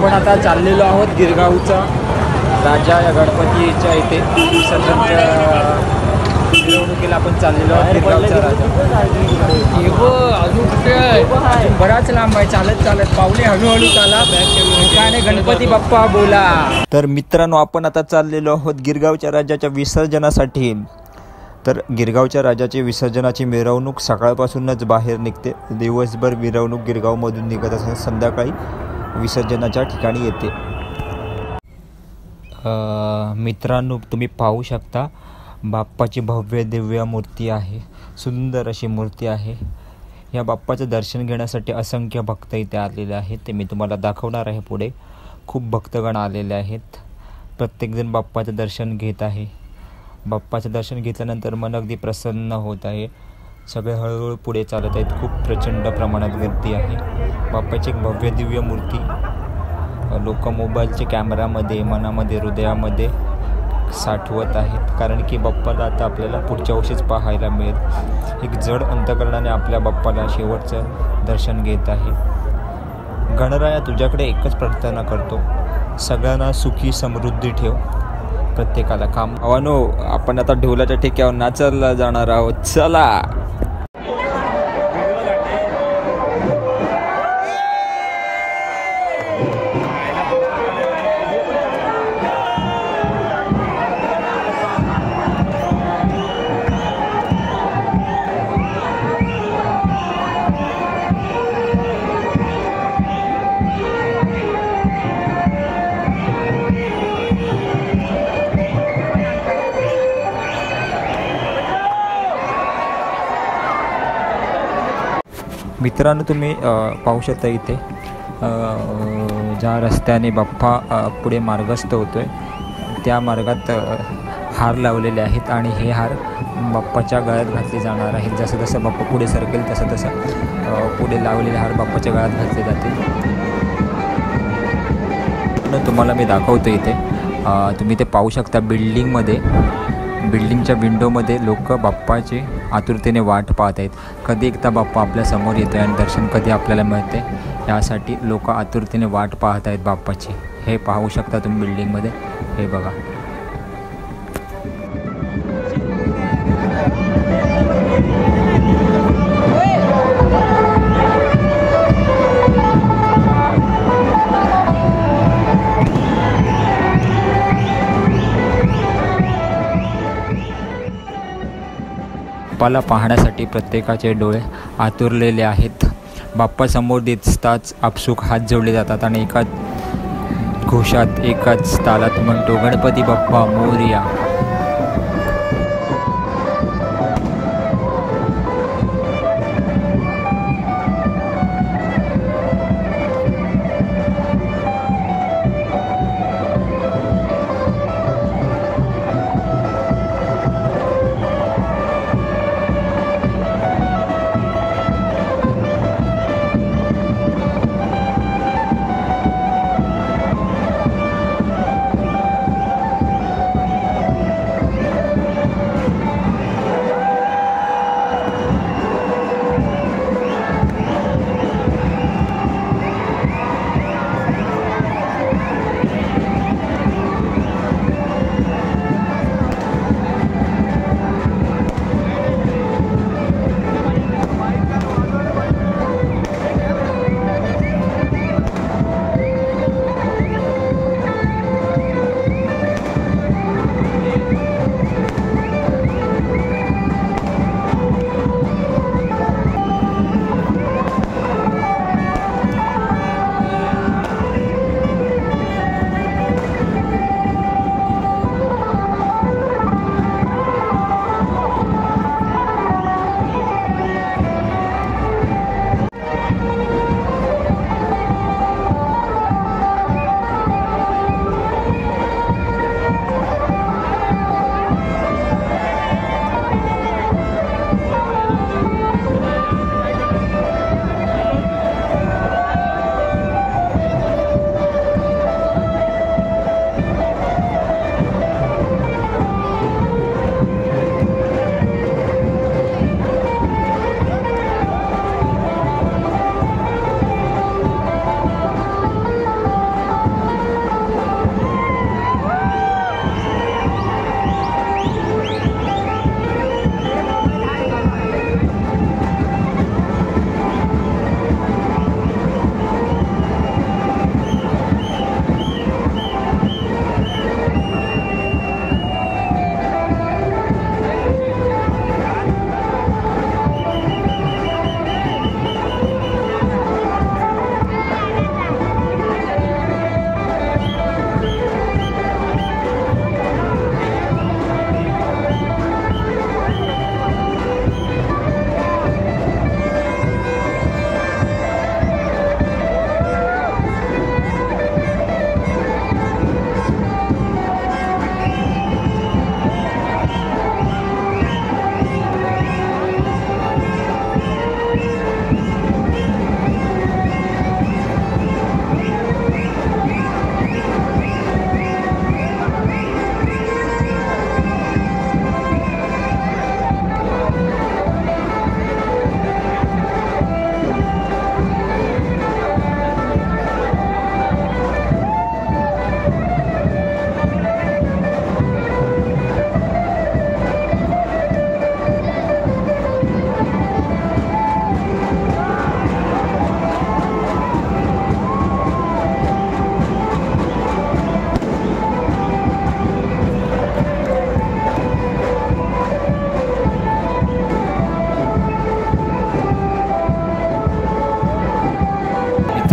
आपण आता चाललेलो आहोत गिरगावचा राजा या गणपतीच्या इथे. विसर्जनच्या मिरवणुकीला आपण चाललेलो आहोत गिरगावचा राजा. अजून कुठे बराच लांब आहे. चालत चालत. पावले हळूहळू चाला. गणपती बाप्पा बोला. तर मित्रांनो आपण आता चाललेलो आहोत गिरगावच्या राजाच्या विसर्जनासाठी. तर गिरगावच्या राजाची विसर्जनाची मिरवणूक सकाळपासूनच बाहेर निघते. दिवसभर मिरवणूक गिरगावमधून निघत असते. संध्याकाळी विसर्जनाच्या ठिकाणी येते. मित्रांनो तुम्ही पाहू शकता बाप्पाची भव्य दिव्य मूर्ती आहे सुंदर अशी मूर्ती आहे. या बाप्पाचं दर्शन घेण्यासाठी असंख्य भक्त इथे आलेले आहेत. ते मी तुम्हाला दाखवणार आहे पुढे. खूप भक्तगण आलेले आहेत. प्रत्येकजण बाप्पाचं दर्शन घेत आहे. बाप्पाचं दर्शन घेतल्यानंतर मन अगदी प्रसन्न होत आहे. सगळे हळूहळू पुढे चालत आहेत. खूप प्रचंड प्रमाणात गर्दी आहे. बाप्पाची एक भव्य दिव्य मूर्ती. लोक मोबाईलच्या कॅमेरामध्ये मनामध्ये हृदयामध्ये साठवत आहेत. कारण की बाप्पाला आता आपल्याला पुढच्या वर्षीच पाहायला मिळेल. एक जड अंतकरणाने आपल्या बाप्पाला शेवटचं दर्शन घेत आहे. गणराया तुझ्याकडे एकच प्रार्थना करतो. सगळ्यांना सुखी समृद्धी ठेव. प्रत्येकाला काम. अवानो आपण आता ढोलाच्या ठेक्यावर नाचायला जाणार आहोत. चला! मित्रांनो तुम्ही पाहू शकता इथे ज्या रस्त्याने बाप्पा पुढे मार्गस्थ होतो आहे त्या मार्गात हार लावलेले आहेत आणि हे हार बाप्पाच्या गळ्यात घातले जाणार आहेत. जसं जसं बाप्पा पुढे सरकेल तसं तसं पुढे लावलेले हार बाप्पाच्या गळ्यात घातले जातील. तुम्हाला मी दाखवतो इथे तुम्ही ते पाहू शकता बिल्डिंगमध्ये बिल्डिंगच्या विंडोमध्ये लोक बाप्पाचे आतुरतेने वाट पाहत आहेत. कधी एकदा बाप्पा आपल्यासमोर येतो आहे आणि दर्शन कधी आपल्याला मिळते यासाठी लोक आतुरतेने वाट पाहत आहेत बाप्पाची. हे पाहू शकता तुम्ही बिल्डिंगमध्ये हे बघा. बाप्पाला पाहण्यासाठी प्रत्येकाचे डोळे आतुरलेले आहेत. बाप्पासमोर दिसताच आपसूक हात जोडले जातात आणि एकाच घोषात एकाच तालात म्हणतो गणपती बाप्पा मोर्या.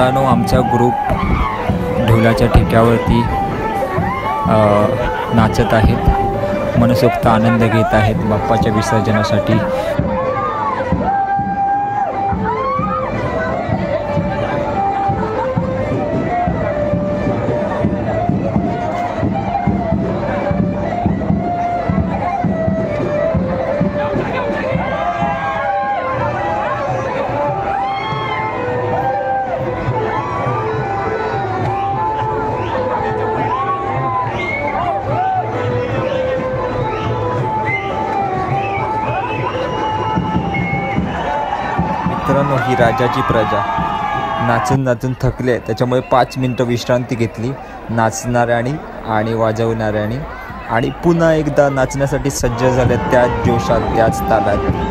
मित्रांनो आमचा ग्रुप ढोलाच्या ठेक्यावरती नाचत आहेत. मनसोक्त आनंद घेत आहेत बाप्पाच्या विसर्जनासाठी. मित्रांनो ही राजाची प्रजा. नाचून नाचून थकले त्याच्यामुळे पाच मिनटं विश्रांती घेतली. नाचणाऱ्यानी आणि वाजवणाऱ्यानी आणि पुन्हा एकदा नाचण्यासाठी सज्ज झाल्या त्याच जोशात त्याच तालात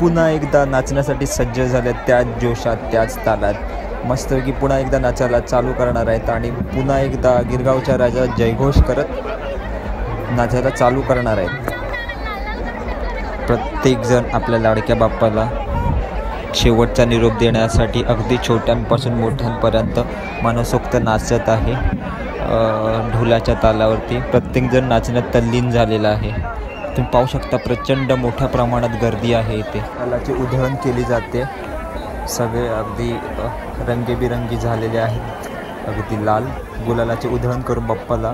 पुन्हा एकदा नाचण्यासाठी सज्ज झाले त्याच जोशात त्याच तालात. मस्तपैकी पुन्हा एकदा नाचायला चालू करणार आहेत आणि पुन्हा एकदा गिरगावच्या राजा जयघोष करत नाचायला चालू करणार आहेत. प्रत्येकजण आपल्या लाडक्या बाप्पाला शेवटचा निरोप देण्यासाठी अगदी छोट्यांपासून मोठ्यांपर्यंत मनसोक्त नाचत आहे. ढोलाच्या तालावरती प्रत्येकजण नाचण्यात तल्लीन झालेला आहे. तुम्ही पाहू शकता प्रचंड मोठ्या प्रमाणात गर्दी आहे इथे. कलाचे उधळण केली जाते. सगळे अगदी रंगेबिरंगी झालेले आहेत. अगदी लाल. गुलालाचे उधळण करून बाप्पाला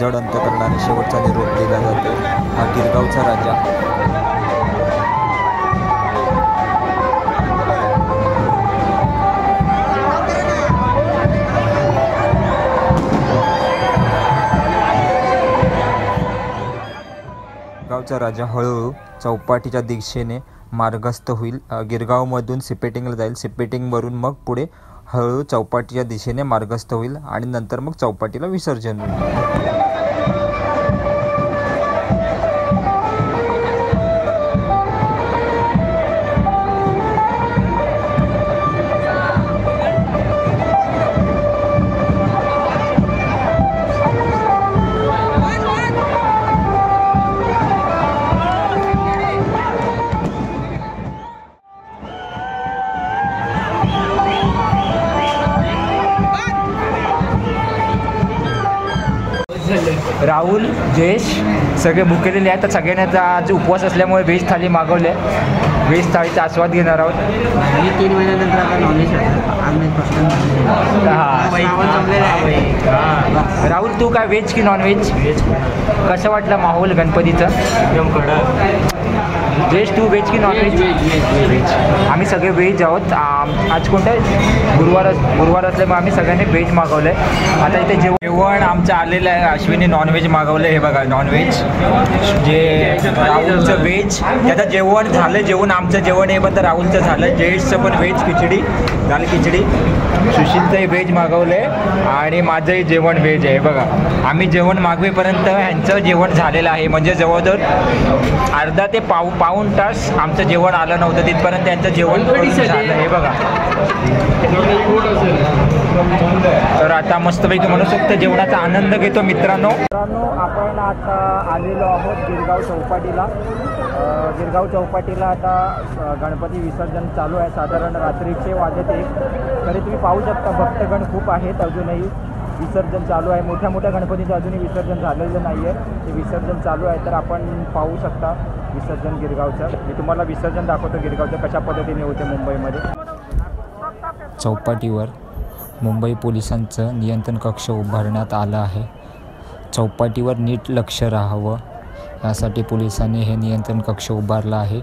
जड अंतकरणाने शेवटचा निरोप दिला जातो हा गिरगावचा राजा. गावचा राजा हळूहळू चौपाटीच्या दिशेने मार्गस्थ होईल. गिरगावमधून सिपेटिंगला जाईल. सिपेटिंगवरून मग पुढे हळूहळू चौपाटीच्या दिशेने मार्गस्थ होईल आणि नंतर मग चौपाटीला विसर्जन होईल. राहुल जयेश सगळे भुकेलेले आहेत. तर सगळ्यांनी आता आज उपवास असल्यामुळे व्हेज थाली मागवले व्हेज थाळीचा आस्वाद घेणार आहोत. तीन महिन्यानंतर आता नॉनव्हेज हा. आहे. राहुल तू काय व्हेज की नॉन व्हेज कसं वाटलं माहोल गणपतीचं? एकदम कडक. व्हेज तू व्हेज की नॉन व्हेज व्हेज आम्ही सगळे व्हेज आहोत. आज कोणतं आहे? गुरुवार गुरुवार असल्यामुळे आम्ही सगळ्यांनी व्हेज मागवलं आहे आता इथे जेवण जेवण आमचं आलेलं आहे. अश्विनी नॉनव्हेज मागवलं हे बघा नॉनव्हेज जे राहुलचं व्हेज आता जेवण झालं. जेवण आमचं जेवण आहे पण तर राहुलचं झालं. जयेशचं पण व्हेज खिचडी. दाल खिचडी. सुशीलचंही व्हेज मागवलं आहे आणि माझंही जेवण व्हेज आहे. बघा आम्ही जेवण मागवेपर्यंत ह्यांचं जेवण झालेलं आहे. म्हणजे जवळजवळ अर्धा ते पाव पाऊण दोन तास आमचं जेवण आलं नव्हतं. तिथपर्यंत त्यांचं जेवण झालं हे बघा. तर आता मस्तपैकी म्हणू शकतो जेवणाचा आनंद घेतो मित्रांनो. मित्रांनो आपण आता आलेलो आहोत गिरगाव चौपाटीला. गिरगाव चौपाटीला आता गणपती विसर्जन चालू आहे. साधारण रात्रीचे वाजत एक तरी तुम्ही पाहू शकता भक्तगण खूप आहेत. अजूनही विसर्जन चालू आहे. मोठ्या मोठ्या गणपतीचं अजूनही विसर्जन झालेलं नाही आहे ते विसर्जन चालू आहे. तर आपण पाहू शकता विसर्जन गिरगावचं. मी तुम्हाला विसर्जन दाखवतो गिरगावचं कशा पद्धतीने होते मुंबईमध्ये. चौपाटीवर मुंबई पोलिसांचं नियंत्रण कक्ष उभारण्यात आलं आहे. चौपाटीवर नीट लक्ष राहावं. यासाठी पोलिसांनी हे नियंत्रण कक्ष उभारलं आहे.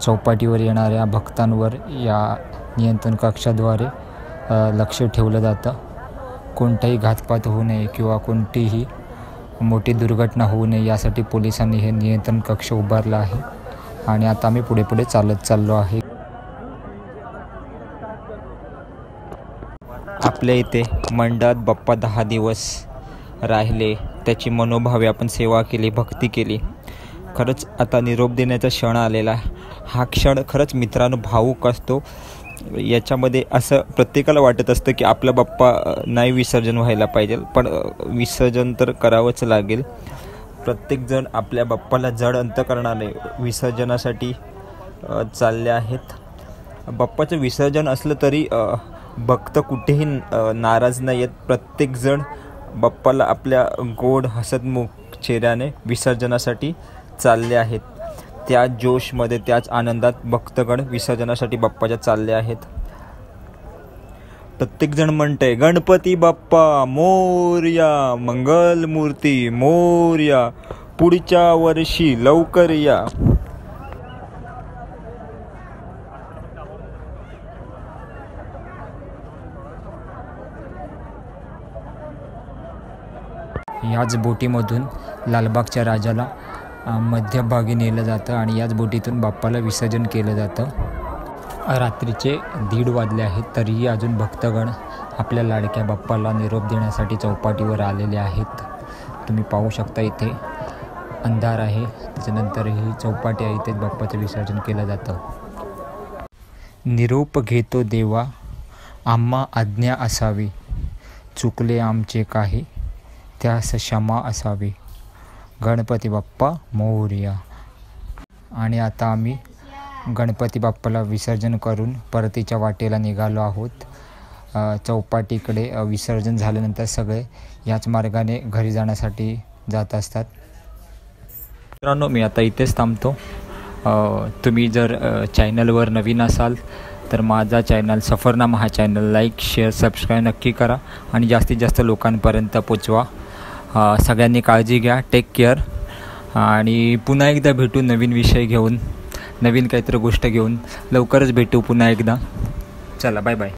चौपाटीवर येणाऱ्या भक्तांवर या नियंत्रण कक्षाद्वारे लक्ष ठेवलं जातं. कोणताही घातपात होऊ नये किंवा कोणतीही मोठी दुर्घटना होऊ नये यासाठी पोलिसांनी हे नियंत्रण कक्ष उभारलं आहे आणि आता आम्ही पुढे पुढे चालत चाललो आहे. आपल्या इथे मंडळात बाप्पा दहा दिवस राहिले. त्याची मनोभावे आपण सेवा केली भक्ती केली. खरंच आता निरोप देण्याचा क्षण आलेला हा क्षण खरंच मित्रांनो भावूक असतो. याच्यामध्ये असं प्रत्येकाला वाटत असतं की आपला बाप्पा नाही विसर्जन व्हायला पाहिजे. पण विसर्जन तर करावंच लागेल. प्रत्येकजण आपल्या बाप्पाला जड अंतकरणाने विसर्जनासाठी चालले आहेत. बाप्पाचं विसर्जन असलं तरी भक्त कुठेही नाराज नाही आहेत. प्रत्येकजण बाप्पाला आपल्या गोड हसतमुख चेहऱ्याने विसर्जनासाठी चालले आहेत. त्या जोशमध्ये त्याच आनंदात भक्तगण विसर्जनासाठी बाप्पाच्या चालले आहेत. प्रत्येकजण म्हणते गणपती बाप्पा मोर्या मंगलमूर्ती मोर्या पुढच्या वर्षी लवकर या. याच बोटीमधून लालबागच्या राजाला मध्यभागी नेलं जातं आणि याच बोटीतून बाप्पाला विसर्जन केलं जातं. रात्रीचे दीड वाजले आहेत तरीही अजून भक्तगण आपल्या लाडक्या बाप्पाला निरोप देण्यासाठी चौपाटीवर आलेले आहेत. तुम्ही पाहू शकता इथे अंधार आहे त्याच्यानंतर ही चौपाटी आहे इथेच बाप्पाचं विसर्जन केलं जातं. निरोप घेतो देवा आम्हा आज्ञा असावी चुकले आमचे काही त्यास क्षमा असावी. गणपती बाप्पा मोरया. आणि आता आम्ही गणपती बाप्पाला विसर्जन करून परतीच्या वाटेला निघालो आहोत. चौपाटीकडे विसर्जन झाल्यानंतर सगळे याच मार्गाने घरी जाण्यासाठी जात असतात. मित्रांनो मी आता इथेच थांबतो. तुम्ही जर चॅनलवर नवीन असाल तर माझा चॅनल सफरनामा हा चॅनल लाईक शेअर सबस्क्राईब नक्की करा आणि जास्तीत जास्त लोकांपर्यंत पोचवा. सगळ्यांनी काळजी घ्या टेक केअर आणि पुन्हा एकदा भेटू नवीन विषय घेऊन नवीन काहीतरी गोष्ट घेऊन. लवकरच भेटू पुन्हा एकदा. चला बाय बाय